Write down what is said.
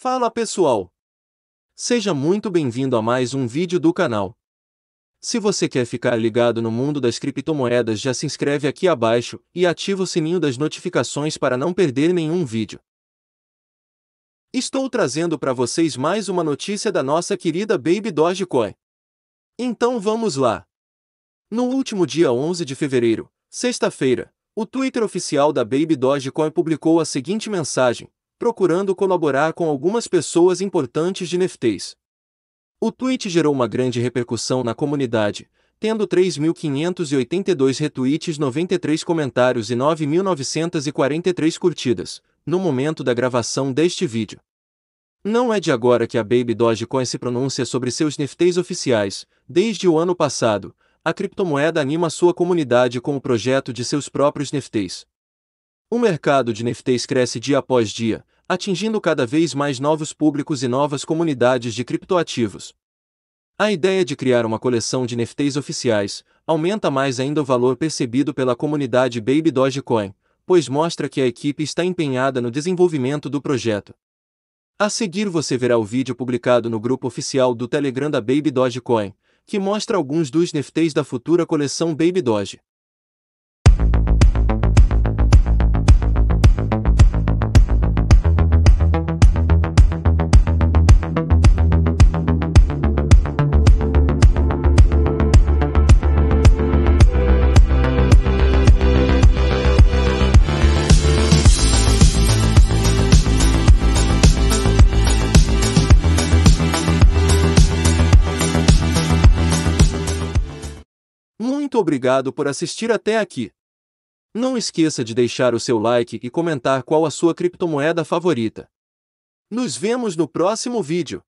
Fala pessoal! Seja muito bem-vindo a mais um vídeo do canal. Se você quer ficar ligado no mundo das criptomoedas já se inscreve aqui abaixo e ativa o sininho das notificações para não perder nenhum vídeo. Estou trazendo para vocês mais uma notícia da nossa querida Baby Dogecoin. Então vamos lá! No último dia 11 de fevereiro, sexta-feira, o Twitter oficial da Baby Dogecoin publicou a seguinte mensagem, procurando colaborar com algumas pessoas importantes de NFTs. O tweet gerou uma grande repercussão na comunidade, tendo 3.582 retweets, 93 comentários e 9.943 curtidas, no momento da gravação deste vídeo. Não é de agora que a Baby Dogecoin se pronuncia sobre seus NFTs oficiais, desde o ano passado, a criptomoeda anima sua comunidade com o projeto de seus próprios NFTs. O mercado de NFTs cresce dia após dia, atingindo cada vez mais novos públicos e novas comunidades de criptoativos. A ideia de criar uma coleção de NFTs oficiais aumenta mais ainda o valor percebido pela comunidade Baby Dogecoin, pois mostra que a equipe está empenhada no desenvolvimento do projeto. A seguir você verá o vídeo publicado no grupo oficial do Telegram da Baby Dogecoin, que mostra alguns dos NFTs da futura coleção Baby Doge. Muito obrigado por assistir até aqui. Não esqueça de deixar o seu like e comentar qual a sua criptomoeda favorita. Nos vemos no próximo vídeo.